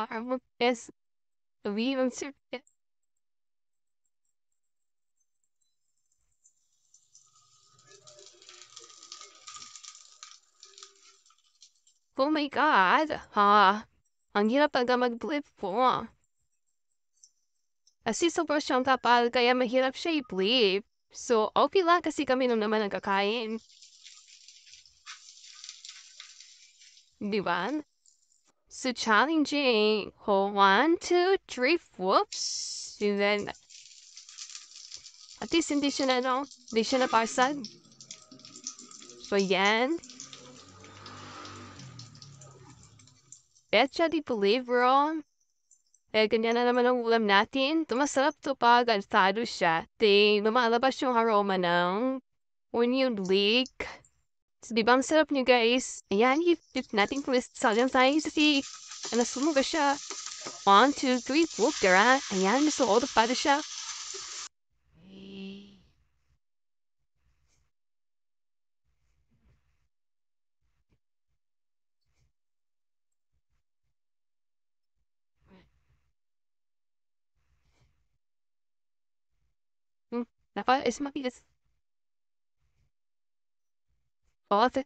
Parang es Sabihin sir Oh my God, ha? Ang hirap talaga mag-flip po. Kasi sobrang siyang kapal, kaya mahirap siya i-flip. So, okay lang kasi kami nung naman nagkakain. Di ba? So, challenging. Hold one, two, three, whoops. And then, at least hindi siya na, no? Hindi siya napasag. So, yan. Betcha di believe bro. Eh, ganyan na naman ang ulam natin. Tumasarap to pag alsado siya. Di, lumalabas yung aroma ng onion leek. So, di ba ang sarap niyo guys? Ayan, i-flip natin kung salang tayo kasi ano sumuga siya. One, two, three, whoop, dara. Ayan,